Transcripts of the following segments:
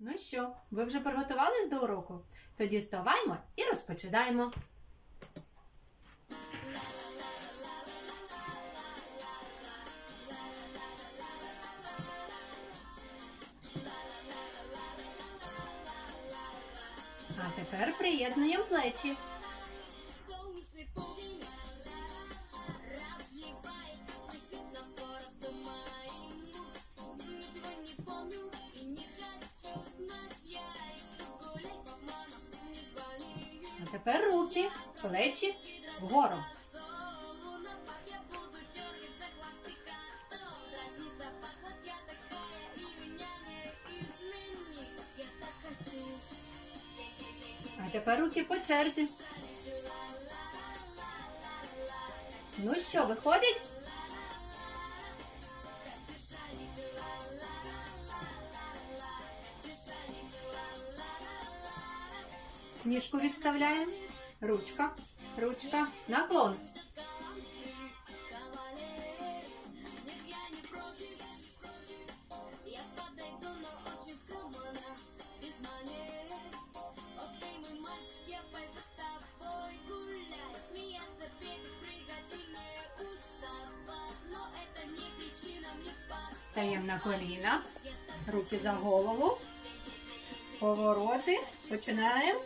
Ну що, ви вже приготувались до уроку? Тоді ставаймо і розпочинаємо. А тепер приєднуємо плечі. Солнечный полдень изменить. Я так хочу. А тепер руки по черзі. Ну що, виходить? ніжку відставляємо. Ручка, ручка, наклон. Стаємо на коліна, руки за голову. Повороти. Починаємо.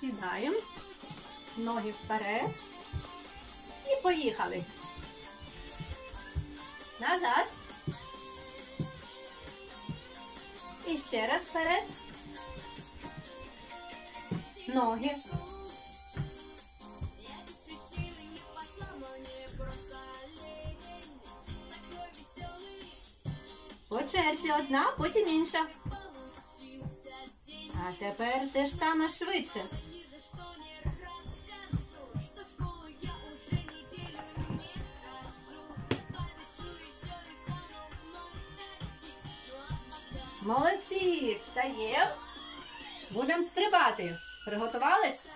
Сідаємо. Ноги вперед. І поїхали. Назад. І ще раз вперед. Веселый По черзі одна, потім інша. А тепер те ж саме швидше. Молодці! Встаємо. Будемо стрибати. Приготувались?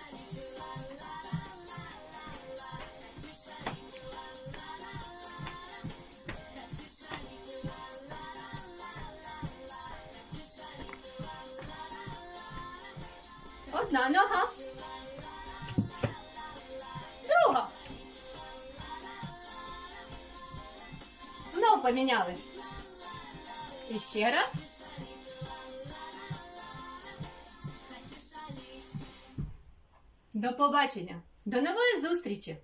Одна нога. Друга. Знову поміняли. І ще раз. До побачення. До нової зустрічі!